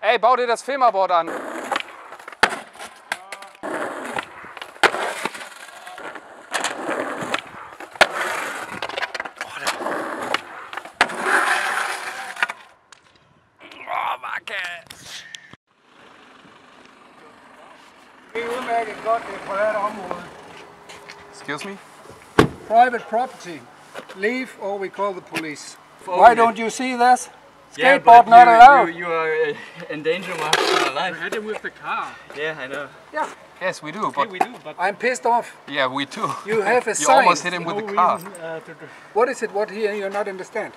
Ey, bau dir das Filmerboard an. Excuse me? Private property. Leave or we call the police. Why don't you see this? Yeah, Skateboard but not you, allowed. You, you are uh, in danger my life. Hit him with the car. Yeah, I know. Yeah. Yes, we do, but we do, but I'm pissed off. yeah, we too. You have a You sign. almost hit him with the car. uh, to, to, What is it? What here you not understand?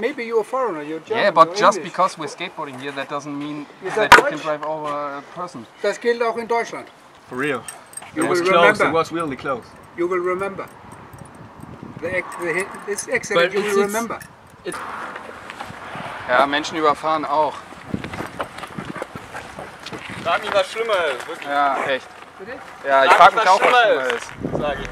Maybe you're a foreigner. You're German. Yeah, but you're just English. because we're skateboarding here, that doesn't mean Is that that you can drive over a person. Das gilt auch in Deutschland. For real. You it was will close. remember. It was really close. You will remember. The, ex- the, hit- this accident But you will remember. Ja, Menschen überfahren auch. Frag mich, was schlimmer ist, wirklich. Ja, echt. Bitte? Ja, ich Frag frage mich, was auch, was schlimmer schlimmer ist. Sag ich.